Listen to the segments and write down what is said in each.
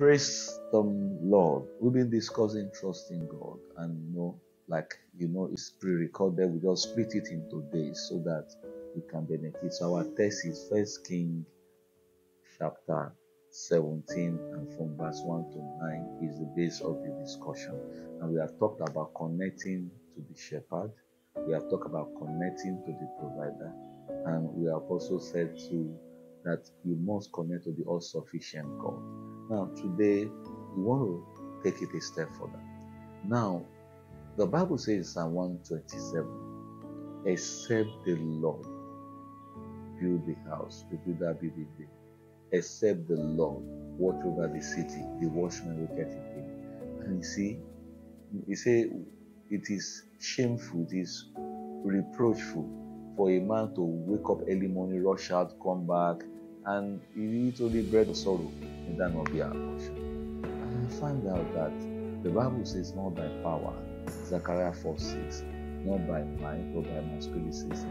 Praise the Lord. We've been discussing trusting God, and you know, like you know, it's pre-recorded. We just split it into days so that we can benefit. So our text is First King chapter 17 and from verse 1 to 9 is the base of the discussion. And we have talked about connecting to the shepherd. We have talked about connecting to the provider. And we have also said to that you must connect to the all sufficient God. Now, today, we want to take it a step further. Now, the Bible says Psalm 127 except the Lord build the house, the builder build it. Except the Lord watch over the city, the watchman will get it. And you see, you say it is shameful, it is reproachful for a man to wake up early morning, rush out, come back, and he eat only bread of sorrow, and that not be our portion. And I find out that the Bible says, not by power, Zechariah 4 6, not by might, but by my spirit, says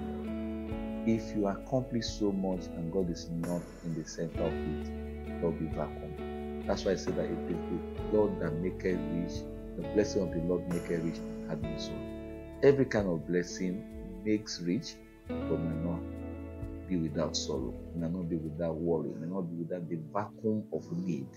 If you accomplish so much and God is not in the center of it, there will be vacuum. That's why I say that it is the Lord that maketh rich, the blessing of the Lord maketh rich had no sorrow. Every kind of blessing makes rich, but may not be without sorrow, may not be without worry, may not be without the vacuum of need.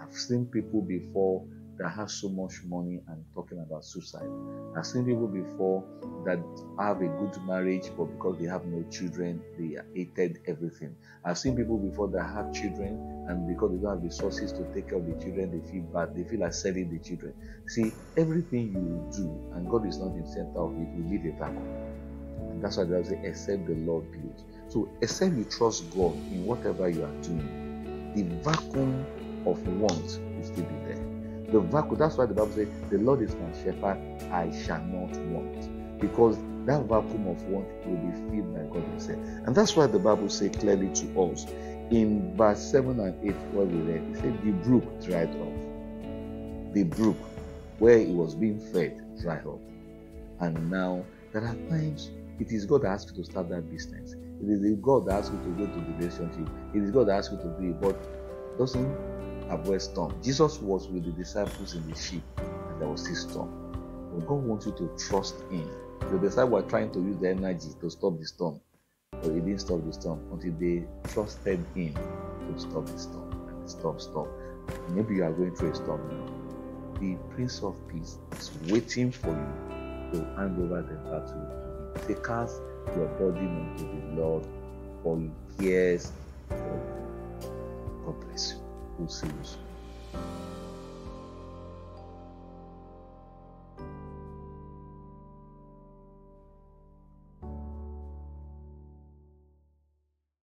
I've seen people before that have so much money and talking about suicide. I've seen people before that have a good marriage, but because they have no children, they hated everything. I've seen people before that have children, and because they don't have resources to take care of the children, they feel bad. They feel like selling the children. See, everything you do, and God is not in the center of it, will leave a vacuum. And that's why they say, except the Lord builds. So, except you trust God in whatever you are doing, the vacuum of want will still be there. The vacuum, that's why the Bible says, The Lord is my shepherd, I shall not want. Because that vacuum of want will be filled by God Himself. And that's why the Bible says clearly to us in verse 7 and 8, what we read, it said, The brook dried up. The brook where it was being fed dried up. And now there are times it is God that asks you to start that business. It is God that asks you to go to the relationship. It is God that asks you to do it, but doesn't avoid storm. Jesus was with the disciples in the ship, and there was this storm. But God wants you to trust Him. The disciples were trying to use the energy to stop the storm, but He didn't stop the storm until they trusted Him to stop the storm, and the storm stopped. Maybe you are going through a storm now. The Prince of Peace is waiting for you to hand over the battle cast your burden unto the Lord, for He cares for you. God bless you. We'll see you soon.